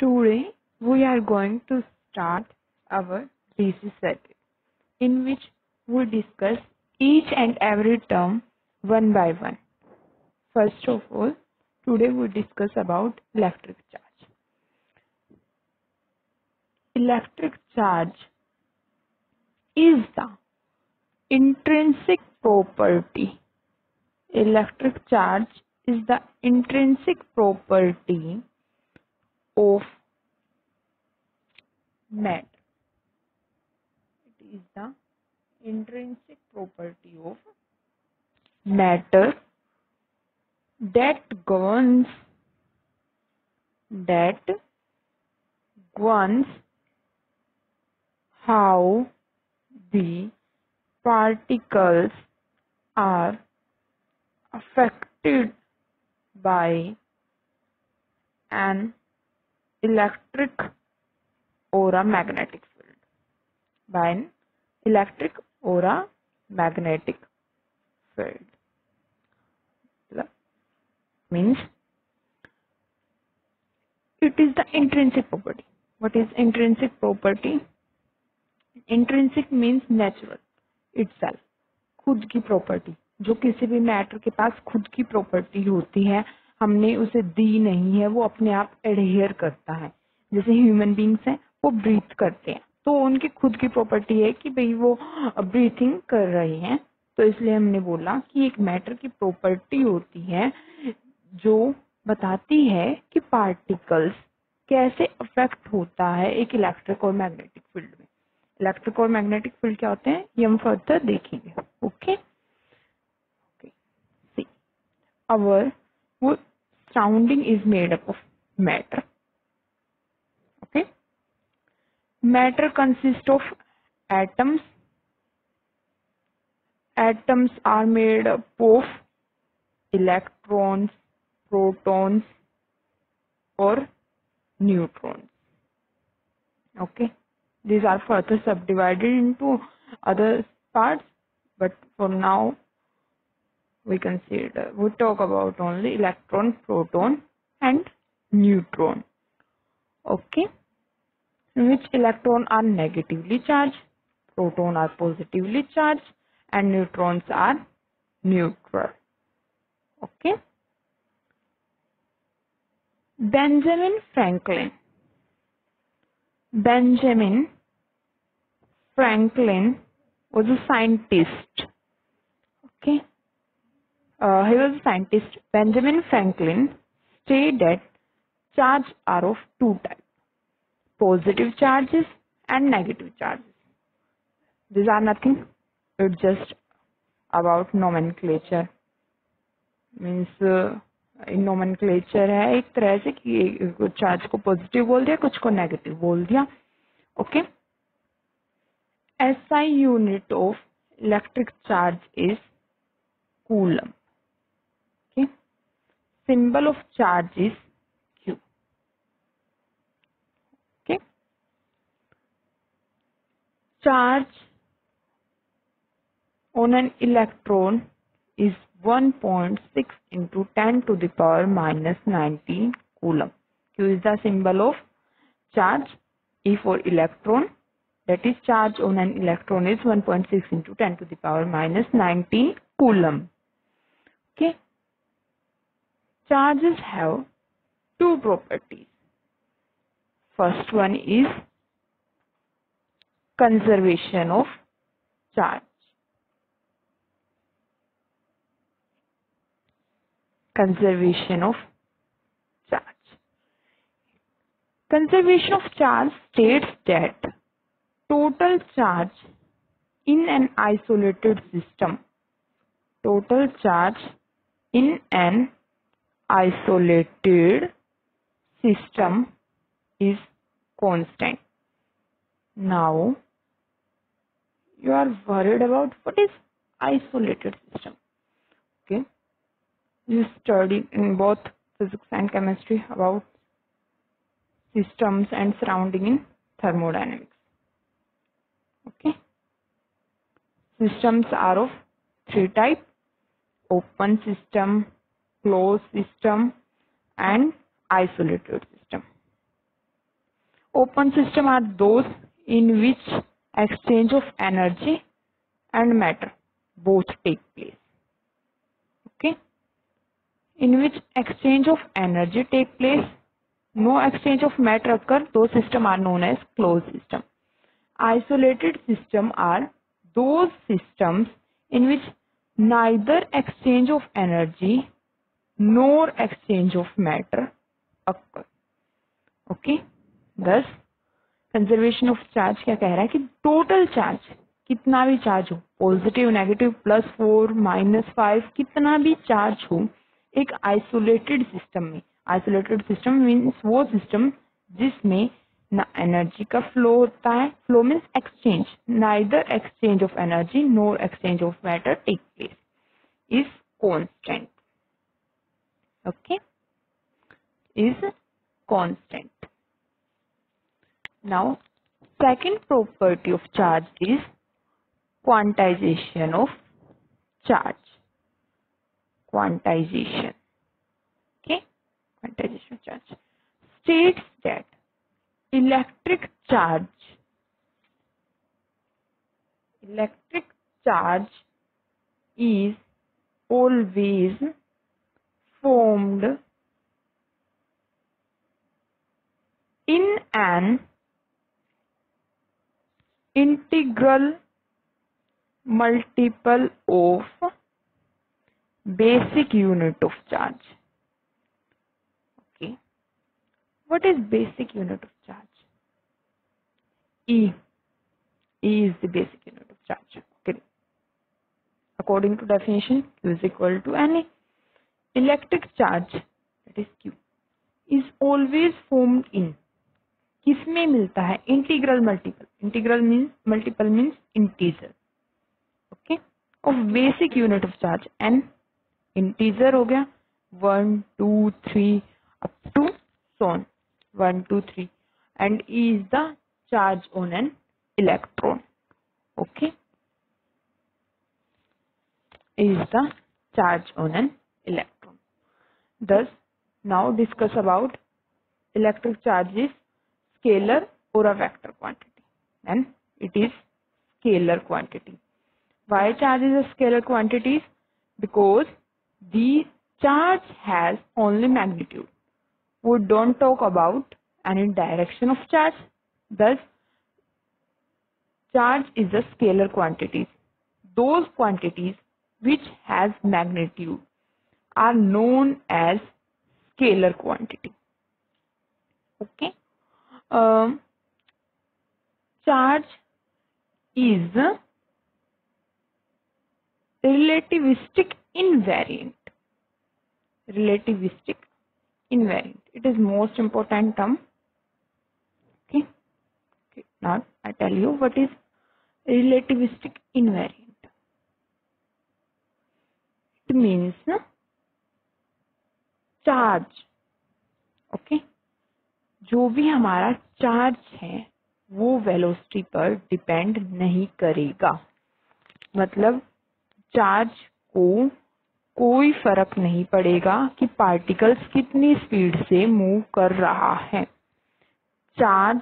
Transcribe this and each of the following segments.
Today we are going to start our DC circuit in which we discuss each and every term one by one. First of all, today we discuss about electric charge. Electric charge is the intrinsic property. Electric charge is the intrinsic property of matter. It is the intrinsic property of matter that governs that governs how the particles are affected by an electric or a magnetic field by an electric or a magnetic field means it is the intrinsic property what is intrinsic property intrinsic means natural itself खुद की property जो किसी भी matter के पास खुद की property होती है हमने उसे दी नहीं है, वो अपने आप एडहेयर करता है। जैसे ह्यूमन बींग्स हैं, वो ब्रीथ करते हैं। तो उनकी खुद की प्रॉपर्टी है कि भाई वो ब्रीथिंग कर रहे हैं। तो इसलिए हमने बोला कि एक मैटर की प्रॉपर्टी होती है, जो बताती है कि पार्टिकल्स कैसे अफेक्ट होता है एक इलेक्ट्रिक और मैग्नेटिक फ़ील्ड में। इलेक्ट्रिक और मैग्नेटिक फ़ील्ड क्या होते हैं? ये हम फर्दर देखेंगे। ओके सी अवर वो surrounding is made up of matter. Okay? Matter consists of atoms. Atoms are made up of electrons protons or neutrons. Okay? These are further subdivided into other parts but for now we consider we talk about only electron proton and neutron. Okay. Which electron are negatively charged? Proton are positively charged and neutrons are neutral. Okay. Benjamin franklin. Benjamin franklin was a scientist. Okay uh, he was a scientist benjamin franklin stated that charge are of two types positive charges and negative charges these are nothing it's just about nomenclature means uh, nomenclature है एक तरह से कि कुछ charge को positive बोल दिया कुछ को नेगेटिव बोल दिया okay S I unit of electric charge is coulomb symbol of charge is q. Okay. Charge on an electron is 1.6 into 10 to the power minus 19 coulomb. Q is the symbol of charge e for electron. That is charge on an electron is 1.6 into 10 to the power minus 19 coulomb. Okay charges have two properties. First one is conservation of charge. Conservation of charge. Conservation of charge states that total charge in an isolated system total charge in an isolated system is constant. Now, you are worried about what is isolated system. Okay, you studied in both physics and chemistry about systems and surrounding in thermodynamics. Okay, systems are of three type open system closed system and isolated system. Open system are those in which exchange of energy and matter both take place. Okay? In which exchange of energy take place no exchange of matter occur those system are known as closed system. Isolated system are those systems in which neither exchange of energy nor exchange of matter occur. Okay? Thus conservation of charge क्या कह रहा है कि total charge कितना भी charge हो positive negative plus four minus five कितना भी चार्ज हो, एक आइसोलेटेड सिस्टम में आइसोलेटेड सिस्टम मीन्स वो सिस्टम जिसमें ना एनर्जी का फ्लो होता है flow means exchange neither exchange of energy nor exchange of matter take place is constant okay. Is constant. Now second property of charge is quantization of charge. Quantization. Okay? Quantization of charge. States that electric charge electric charge is always formed in an integral multiple of basic unit of charge. Okay. What is basic unit of charge? E. E is the basic unit of charge. Okay. According to definition q is equal to any electric charge, that is q, is always formed किसमें मिलता है? Integral multiple integral means multiple means integer okay of basic unit of charge n integer हो गया. One two three up to so on one two three and is the charge on an electron okay is the charge on an electron. Thus, now discuss about electric charges scalar or a vector quantity. Then it is scalar quantity. Why charges are scalar quantity because the charge has only magnitude. We don't talk about any direction of charge. Thus charge is a scalar quantity those quantities which has magnitude are known as scalar quantity. Okay? Um, charge is relativistic invariant. Relativistic invariant. It is most important term. Okay, okay. now i tell you what is relativistic invariant. It means charge. Okay? जो भी हमारा charge है, वो velocity पर depend नहीं करेगा। मतलब charge को कोई फ़र्क नहीं पड़ेगा कि पार्टिकल्स कितनी स्पीड से मूव कर रहा है। Charge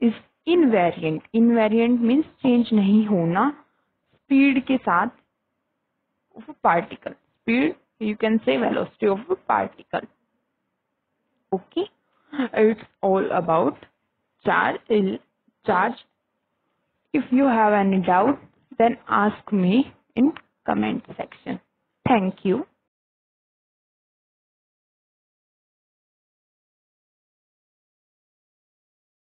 is invariant invariant means change नहीं होना। स्पीड के साथ particle speed you can say velocity of a particle. Okay? It's all about charge charge. If you have any doubt then ask me in comment section. Thank you.